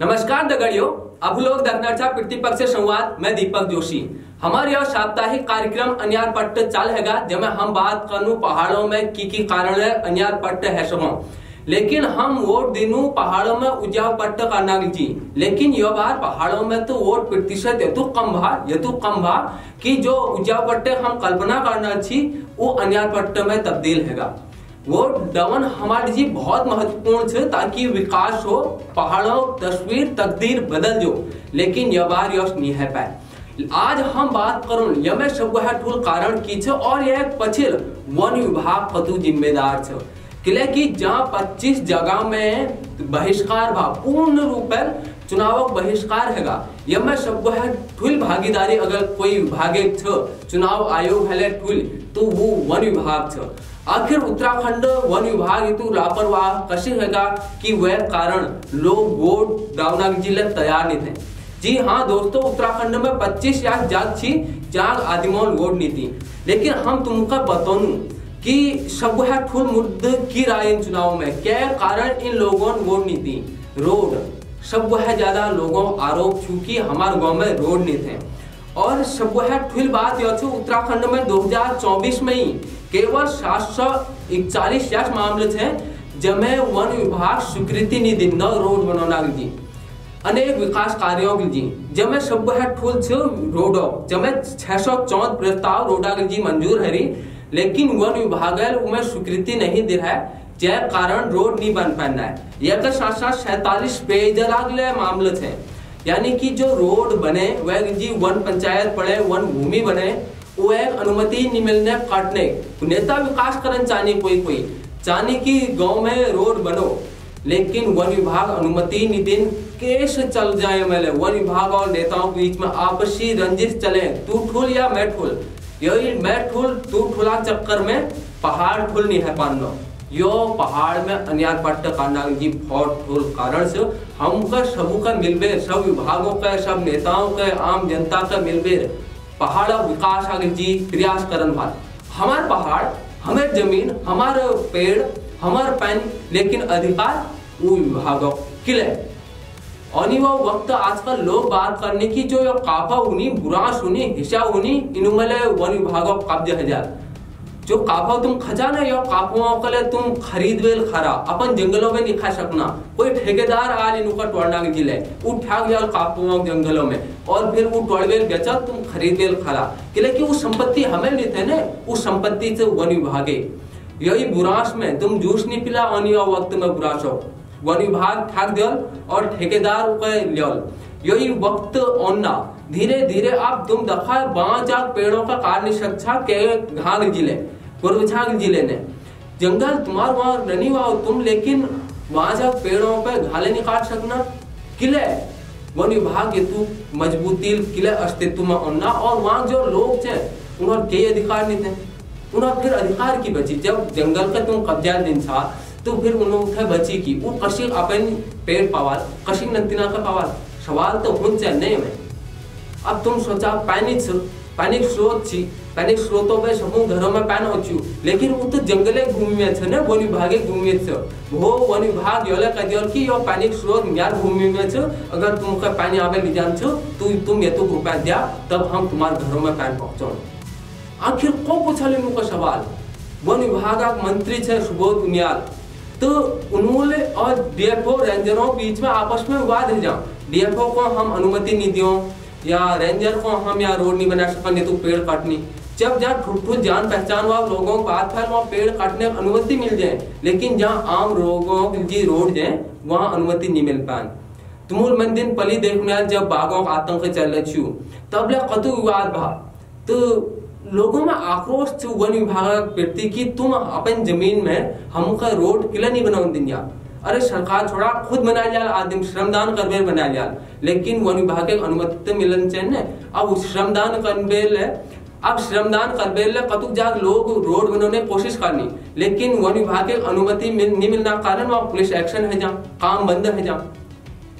नमस्कार दगड़ियों, अब लोग दखनरछा प्रतिपक्ष से संवाद मैं दीपक जोशी। हमारे यह साप्ताहिक कार्यक्रम अनियार पट्ट चाल हैगा जब हम बात करूँ पहाड़ों में की की कारण है, अनियार पट्ट है सो लेकिन हम वोट दिनू पहाड़ों में उजाव पट्ट करना जी लेकिन यह बार पहाड़ों में तो वोट प्रतिशत यतु कम भा यतु कम भा कि जो उजाव पट्टे हम कल्पना करना छी वो अनियार पट्ट में तब्दील हैगा। वो दमन हमारे जी बहुत महत्वपूर्ण छे ताकि विकास हो, पहाड़ों, तस्वीर, तकदीर बदल जो। लेकिन यह बार यश नहीं है पाए। आज हम बात करूँ यमे सब ठूल कारण की छे और यह पछिल वन विभाग कतु जिम्मेदार छे किले की जहाँ 25 जगह में बहिष्कार भा पूर्ण रूप चुनाव बहिष्कार हैगा। यमे सब ठुल भागीदारी, अगर कोई विभागे छ, चुनाव आयोग है ठुल तो वो वन विभाग छ। आखिर उत्तराखंड वन विभाग हेतु लापरवाह कशी हैगा कि वह कारण लोग वोट डालना ज़िले तैयार नहीं थे। जी हाँ दोस्तों, उत्तराखंड में 25 या जाग छी, जाग आदिमोल वोट नहीं थी। लेकिन हम तुमका बताऊँ कि सब है ठुल मुद्द की राय इन चुनाव में। क्या कारण इन लोगों ने वोट नहीं थी रोड। सब है ज़्यादा लोगों आरोप चूँकि हमारे गाँव में रोड नहीं थे। और सब है ठुल बात यह उत्तराखंड में 2024 में ही केवल सात सौ इकतालीस मामले थे, जमे वन विभाग स्वीकृति नहीं दिन रोड बनाना जी अनेक विकास कार्यों के जी जमे सब है ठुल रोडो, जमे छह सौ चौदह प्रस्ताव रोडा के जी मंजूर है लेकिन वन विभाग उमें स्वीकृति नहीं दे रहा है जय कारण रोड नहीं बन पाना है। यह तो साथ साथ सैतालीस पेयजल मामले थे। यानी कि जो रोड बने, वह जी वन पंचायत पड़े, वन भूमि बने वो एक अनुमति नहीं मिलने काटने। नेता विकास करन चाहने कोई कोई, चाहने की गाँव में रोड बनो। लेकिन वन विभाग अनुमति नहीं दिन, केस चल जाए मेले। वन विभाग और नेताओं के बीच में आपसी रंजिश चले, तू ठुल या मैं ठुल। यही मैं ठुल, तू ठुला चक्कर में पहाड़ ठुल नहीं है पानो यो पहाड़ में अन्यार पट्ट कांडा जी बहुत ठुल कारण से हम का सबू का मिलबे, सब विभागों का, सब नेताओं का, आम जनता का मिलबे। पहाड़ विकास आगे जी, प्रयास करन भाल हमार पहाड़ हमारे ज़मीन, हमारे पेड़, हमारे पानी, लेकिन अधिकार वो विभाग किले और वो वक्त आजकल लोग बात करने की जो कापा उनी बुरा सुनी हिस्सा उनी इनुमले वन विभाग कब्जे हज़ार जो काफा तुम खजाना या काफुओं के तुम खरीद वेल खरा, अपन जंगलों में नहीं खा सकना। कोई ठेकेदार आल इनुका टोड़ना के ज़िले उठा गया काफुओं जंगलों में, और फिर वो टोड़वेल बेचा, तुम खरीद वेल खरा। किले कि वो संपत्ति हमें नहीं थे ना, उस संपत्ति से वन विभागे। यही बुराश में तुम जूस नहीं पिला और वक्त में बुराश हो। वन विभाग ठाक दियल और ठेकेदार लियल यही वक्त ओन्ना धीरे धीरे अब तुम दफ़ा बांचा पेड़ों का कार्य शिक्षा के घाघ ज़िले पूर्वछाग ज़िले ने जंगल तुम्हार वहाँ नहीं हुआ तुम लेकिन वहाँ जा पेड़ों पे घाले नहीं काट सकना किले वन विभाग के तू मजबूती किले अस्तित्व में होना और वहाँ जो लोग थे उन्होंने कई अधिकार नहीं थे उन्होंने फिर अधिकार की बची जब जंगल का तुम कब्जा दिन था तो फिर उन्होंने बची की। वो कशी अपन पेड़ पावाल कशी नंतिना का पावाल सवाल तो हुन नहीं में अब तुम सोचा पानी पानी स्रोत छी पानी स्रोतों पे समूह घरों में पान होच्यू लेकिन वो तो जंगले घूमिए छे ने, वन विभागे घूमिए छे वो वन विभाग योले कदियल की यो पानी स्रोत यार भूमि में छे अगर तुमका पानी आवे नहीं जान छो तो तुम ये तो रुपया दिया, तब हम तुम्हारे घरों में पानी पहुंचाओ। आखिर को पूछा का सवाल? वन विभाग मंत्री छे सुबोध उनियाल। तो उन्होंने और डीएफओ रेंजरों बीच में आपस में विवाद है जा डीएफओ को हम अनुमति नहीं दियो, या रेंजर को हम, या रोड नहीं बना सकते तो पेड़ काटनी। जब जहाँ ठुट ठुट जान पहचान हुआ, लोगों को बात फैल वहाँ पेड़ काटने की अनुमति मिल जाए, लेकिन जहाँ आम लोगों की रोड जाए, वहाँ अनुमति नहीं मिल पाए। तुमुल मंदिर पली देखने जब बागों का आतंक चल रही तब ले कतु विवाद भा तो लोगों में आक्रोश थे वन विभाग प्रति की तुम अपन ज़मीन में हमका रोड किला नहीं बनाओ दिन या अरे सरकार छोड़ा खुद बना लिया आदमी श्रमदान करबे बना लिया लेकिन वन विभाग के अनुमति मिलन चाहिए अब श्रमदान करबे अब श्रमदान करबेले कतुक जाग लोग रोड बनाने कोशिश करनी लेकिन वन विभाग के अनुमति मिल, नहीं मिलना कारण वहाँ पुलिस एक्शन है जहाँ काम बंद है जा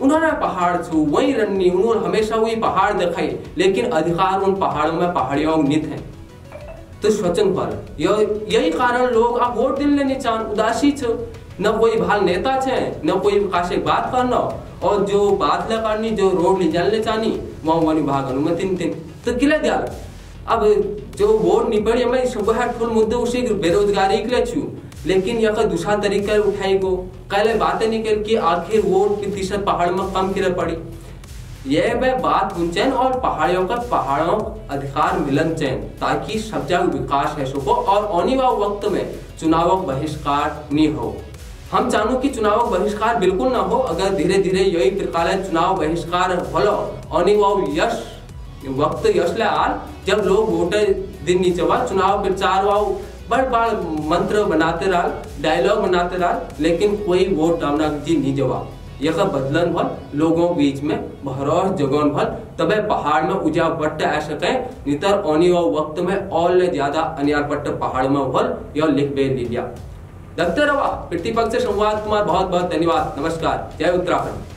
उन्होंने पहाड़ छू, वही रननी, उन्होंने हमेशा वही पहाड़ दिखाई, लेकिन अधिकार उन पहाड़ों में पहाड़ियों नित है। तो स्वचन पर यही कारण लोग अब वोट दिल लेने चाह, उदासी छ। न कोई भाल नेता छे, न कोई विकास बात करना और जो बात ले करनी, जो रोड ले जाने चाहनी, वहाँ वन विभाग अनुमति नहीं तो किले दिया अब जो वोट निपड़ी मैं सुबह फुल मुद्दे उसी बेरोजगारी के लिए छू, लेकिन यह दूसरा तरीका उठाई गो कल बातें निकल कि आखिर वोट प्रतिशत पहाड़ में कम किरे पड़ी। यह वह बात चैन और पहाड़ियों का पहाड़ों अधिकार मिलन चैन, ताकि सब जगह विकास है सको और आने वाले वक्त में चुनाव बहिष्कार नहीं हो। हम चाहू कि चुनाव बहिष्कार बिल्कुल ना हो, अगर धीरे धीरे यही प्रकार चुनाव बहिष्कार होलो आने वाले यश, वक्त यश आल, जब लोग वोटर दिन नीचे चुनाव, प्रचार वाओ बड़ बड़ मंत्र बनाते रहा डायलॉग बनाते रहा, लेकिन कोई वोट डालना जी नहीं जवाब यह बदलन भल लोगों बीच में भरोस जगन भल तबे पहाड़ में उजा पट्ट आ सके, नितर ओनी वक्त में और ज़्यादा अनियार पट्ट पहाड़ में भल यह लिख बे लिया देखते रहा प्रतिपक्ष संवाद कुमार बहुत बहुत धन्यवाद, नमस्कार, जय उत्तराखंड।